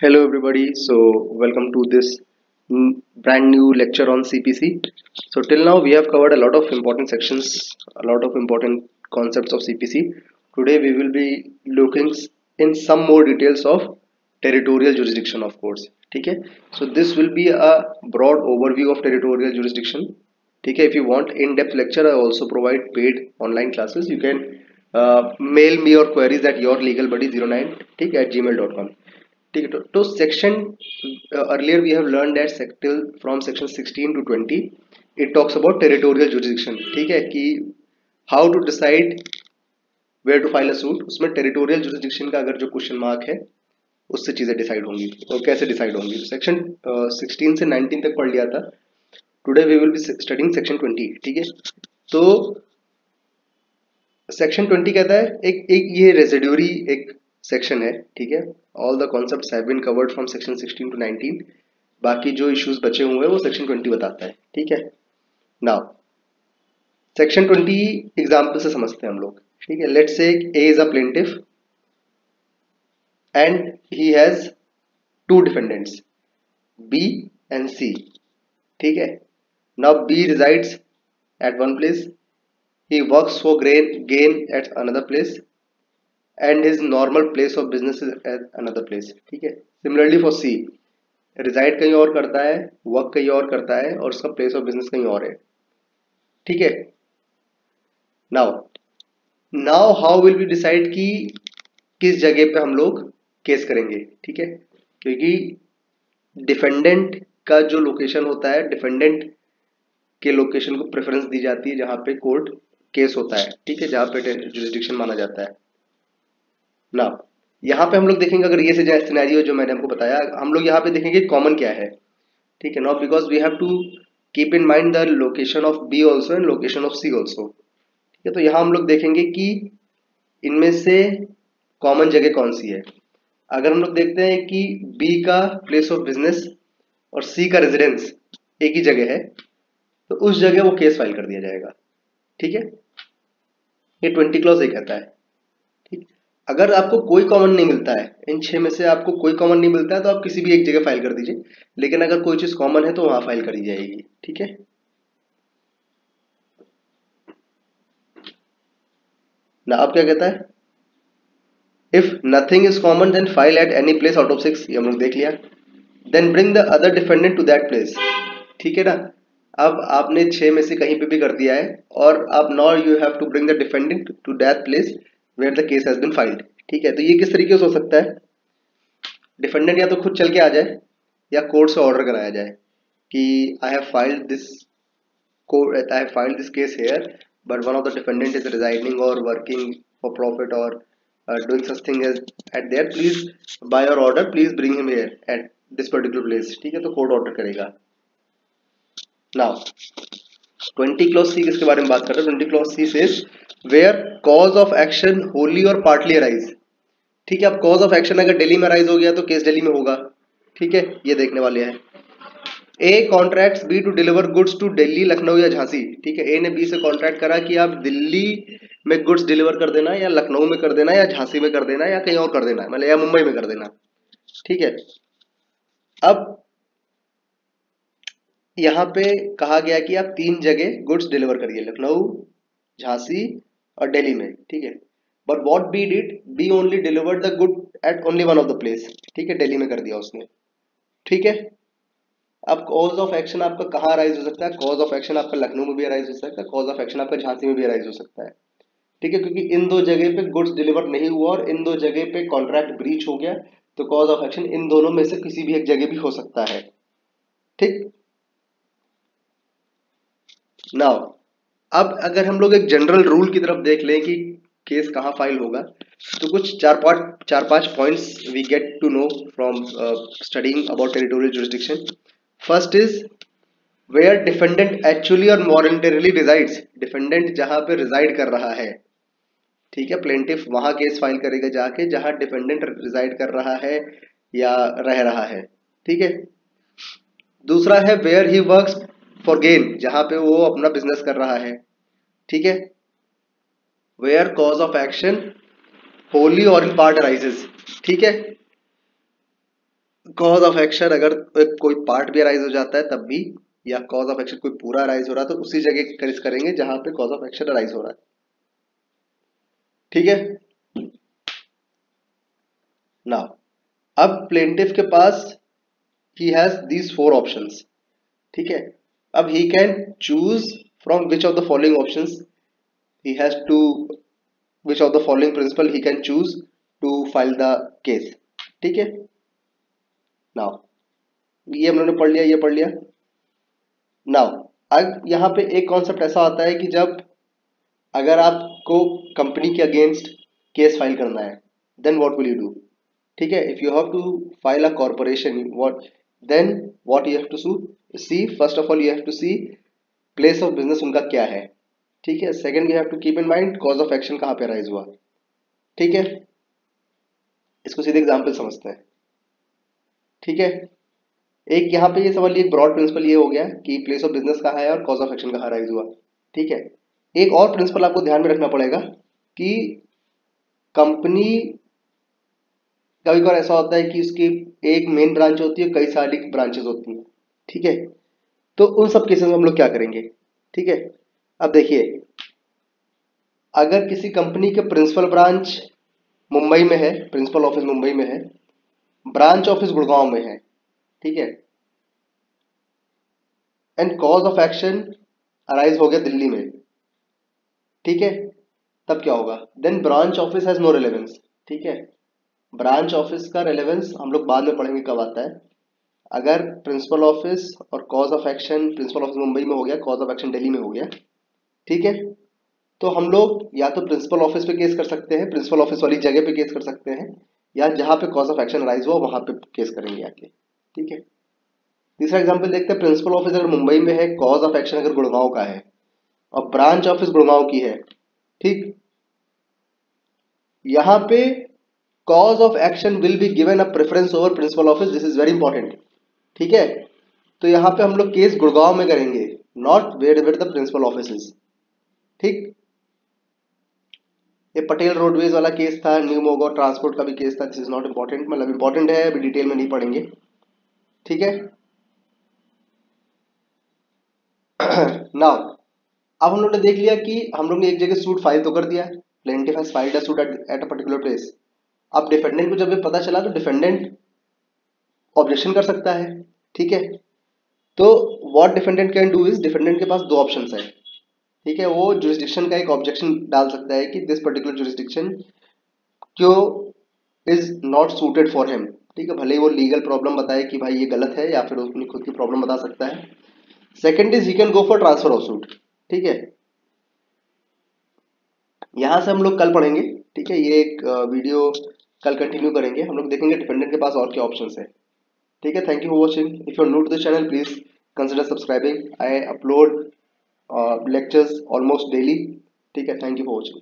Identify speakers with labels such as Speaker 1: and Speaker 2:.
Speaker 1: Hello everybody, so welcome to this brand new lecture on CPC. So till now we have covered a lot of important sections, a lot of important concepts of CPC. Today we will be looking in some more details of territorial jurisdiction of course. Okay, so this will be a broad overview of territorial jurisdiction. Okay, if you want in-depth lecture, I also provide paid online classes. You can uh, mail me your queries at yourlegalbuddy09 ठीक at gmail.com ठीक है तो, section earlier we have learn that section from section 16 to 20 it talks about territorial jurisdiction ठीक है कि how to decide where to file a suit उसमें territorial jurisdiction का अगर जो क्वेश्चन मार्क है उससे चीज़ें डिसाइड होंगी और कैसे डिसाइड होंगी। सेक्शन सिक्सटीन से 19 तक पढ़ लिया था। Today we will be studying section 20 ठीक है? तो सेक्शन 20 कहता है एक एक ये रेजिड्यूरी एक सेक्शन है ठीक है? All the concepts have been covered from section 16 to 19 बाकी जो इश्यूज़ बचे हुए हैं वो सेक्शन 20 बताता है ठीक है? नाउ सेक्शन 20 एग्जांपल से समझते हैं हम लोग ठीक है? Let's say A is a plaintiff and he has two defendants B and C ठीक है? Now B resides at one place he works for gain, gain at another place. And his normal place of business is at another place, ठीक है? Similarly for C, reside कहीं और करता है, work कहीं और करता है, और उसका place of business कहीं और है। ठीक है? Now now how will we decide कि किस जगह पे हम लोग केस करेंगे? ठीक है? क्योंकि डिफेंडेंट का जो लोकेशन होता है डिफेंडेंट के लोकेशन को प्रेफरेंस दी जाती है जहाँ पे कोर्ट केस होता है। ठीक है? जहाँ पे जुरिस्डिक्शन माना जाता है। ना यहाँ पे हम लोग देखेंगे, अगर ये से सिनेरियो जो मैंने आपको बताया, हम लोग यहाँ पे देखेंगे कॉमन क्या है। ठीक है not because we have to keep in mind the location of B also and location of C also ठीक है तो यहाँ हम लोग देखेंगे कि इनमें से कॉमन जगह कौन सी है। अगर हम लोग देखते हैं कि बी का प्लेस ऑफ़ बिज़नेस और सी का रेजिडेंस एक ही जगह है तो उस जगह वो केस फ़ाइल कर दिया जाएगा। ठीक है? ये ट्वेंटी क्लॉज ये कहता है। अगर आपको कोई कॉमन नहीं मिलता है, इन छह में से आपको कोई कॉमन नहीं मिलता है तो आप किसी भी एक जगह फ़ाइल कर दीजिए। लेकिन अगर कोई चीज़ कॉमन है तो वहाँ फ़ाइल करी जाएगी, ठीक है? ना अब क्या कहता है? If nothing is common then file at any place out of six ये हम लोग देख लिया। Then bring the other defendant to that place ठीक है ना? अब आपने छह में से कहीं पे भी कर दिया है, और अब now you have to bring the defendant to that place where the case has been filed ठीक है? तो ये किस तरीके से हो सकता है? डिफेंडेंट या तो खुद चल के आ जाए, या कोर्ट से ऑर्डर कराया जाए कि I have filed this court I have filed this case here but one of the defendant is residing और वर्किंग फॉर प्रॉफिट और doing such thing at there please by your order please bring him here at this particular place ठीक है? तो court order करेगा। Now 20 clause C किसके बारे में बात कर रहे हैं? 20 clause C says where cause of action wholly और पार्टली अराइज ठीक है, अब कॉज ऑफ़ एक्शन अगर दिल्ली में अराइज हो गया तो केस दिल्ली में होगा। ठीक है, ये देखने वाले हैं। A contract B to deliver goods to Delhi Lucknow या झांसी ठीक है ए ने बी से कॉन्ट्रैक्ट करा कि आप दिल्ली में गुड्स डिलीवर कर देना या लखनऊ में कर देना या झांसी में कर देना या कहीं और कर देना मतलब या मुंबई में कर देना। ठीक है, अब यहाँ पे कहा गया कि आप तीन जगह गुड्स डिलीवर करिए, लखनऊ, झांसी और दिल्ली में, ठीक है? But what B did B only deliver the good at only one of the place ठीक है? दिल्ली में कर दिया उसने, ठीक है? अब कॉज ऑफ़ एक्शन आपका कहाँ अराइज हो सकता है? कॉज ऑफ़ एक्शन आपका लखनऊ में भी अराइज हो सकता है कॉज ऑफ़ एक्शन आपका झांसी में भी अराइज हो सकता है, ठीक है? क्योंकि इन दो जगह पे गुड्स डिलीवर नहीं हुआ और इन दो जगह पे कॉन्ट्रैक्ट ब्रीच हो गया तो कॉज ऑफ़ एक्शन इन दोनों में से किसी भी एक जगह भी हो सकता है, ठीक? नाउ अब अगर हम लोग एक जनरल रूल की तरफ़ देख लें कि केस कहाँ फ़ाइल होगा तो कुछ चार पाँच चार पाँच points we get to know from studying about territorial jurisdiction first is where defendant actually और वॉरेंटरली रिजाइड्स डिफेंडेंट जहाँ पे रिजाइड कर रहा है। ठीक है? प्लेंटिफ वहाँ केस फ़ाइल करेगा जाके जहाँ डिफेंडेंट रिजाइड कर रहा है या रह रहा है। ठीक है? दूसरा है where he works for gain जहाँ पे वो अपना बिज़नेस कर रहा है। ठीक है? Where cause of action wholly और इन पार्ट अराइजेस ठीक है? कॉज ऑफ़ एक्शन अगर कोई पार्ट भी अराइज हो जाता है, तब भी, या कॉज ऑफ़ एक्शन कोई पूरा अराइज हो रहा है तो उसी जगह करिस करेंगे जहाँ पे कॉज ऑफ़ एक्शन अराइज हो रहा है। ठीक है? ना अब प्लेंटिफ के पास he has these four options ठीक है? अब he can choose from which of the following options he has to which of the following principle he can choose to file the case ठीक है? नाउ ये हम लोगों ने पढ़ लिया, ये पढ़ लिया। नाउ अब यहाँ पे एक कॉन्सेप्ट ऐसा आता है कि जब अगर आपको कंपनी के अगेंस्ट केस फ़ाइल करना है then what will you do ठीक है? If you have to file a corporation what then what you have to see first of all you have to see place of business उनका क्या है। ठीक है? Second you have to keep in mind cause of action कहाँ पे rise हुआ। ठीक है? इसको सीधे एग्ज़ाम्पल समझते हैं। ठीक है? एक यहाँ पे ये सवाल एक ब्रॉड प्रिंसिपल ये हो गया कि प्लेस ऑफ़ बिज़नेस कहाँ है और कॉज ऑफ़ एक्शन कहाँ राइज हुआ। ठीक है? एक और प्रिंसिपल आपको ध्यान में रखना पड़ेगा कि कंपनी कभी कभार ऐसा होता है कि उसकी एक मेन ब्रांच होती है, कई सारी ब्रांचेस होती हैं, ठीक है? तो उन सब केसेस में हम लोग क्या करेंगे, ठीक है? अब देखिए, अगर किसी कंपनी के प्रिंसिपल ब्रांच मुंबई में है प्रिंसिपल ऑफ़िस मुंबई में है ब्रांच ऑफ़िस गुड़गांव में है, ठीक है? And cause of action arise हो गया दिल्ली में, ठीक है? तब क्या होगा? Then branch office has no relevance ठीक है? ब्रांच ऑफ़िस का रिलेवेंस हम लोग बाद में पढ़ेंगे कब आता है। अगर प्रिंसिपल ऑफ़िस और cause of action principal office Mumbai में हो गया कॉज ऑफ़ एक्शन दिल्ली में हो गया, ठीक है? तो हम लोग या तो प्रिंसिपल ऑफ़िस पे केस कर सकते हैं प्रिंसिपल ऑफ़िस वाली जगह पे केस कर सकते हैं, या जहाँ पे कॉज ऑफ़ एक्शन राइज हुआ, वहाँ पे केस करेंगे आके, ठीक है? तीसरा एग्ज़ाम्पल देखते हैं प्रिंसिपल ऑफ़िस अगर मुंबई में है कॉज ऑफ़ एक्शन अगर गुड़गांव का है, और ब्रांच ऑफ़िस गुड़गांव की है, ठीक? यहाँ पे cause of action will be given a preference over principal office this is very important ठीक है? तो यहाँ पे हम लोग केस गुड़गांव में करेंगे not where where the principal office ठीक? ये पटेल रोडवेज़ वाला केस था न्यू मोगो ट्रांसपोर्ट का भी केस था दिस इज़ नॉट इंपॉर्टेंट मतलब इंपॉर्टेंट है, अभी डिटेल में नहीं पढ़ेंगे। ठीक है? नाउ अब हम लोग ने देख लिया कि हम लोग ने एक जगह सूट फ़ाइल तो कर दिया plaintiff has suit at a particular place अब डिफेंडेंट को जब ये पता चला तो डिफेंडेंट ऑब्जेक्शन कर सकता है, ठीक है? तो what defendant can do is defendant के पास दो ऑप्शंस है, ठीक है? वो जुरिस्डिक्शन का एक ऑब्जेक्शन डाल सकता है कि दिस पर्टिकुलर जुरिस्डिक्शन क्यों is not suited for him ठीक है? भले ही वो लीगल प्रॉब्लम बताए कि भाई ये गलत है या फिर अपनी खुद की प्रॉब्लम बता सकता है। Second is he can go for transfer of suit ठीक है? यहाँ से हम लोग कल पढ़ेंगे, ठीक है? ये एक वीडियो कल कंटिन्यू करेंगे। हम लोग देखेंगे डिपेंडेंट के पास और क्या ऑप्शन है। ठीक है? Thank you for watching if you new to the channel please consider subscribing I upload lectures almost daily ठीक है? Thank you for watching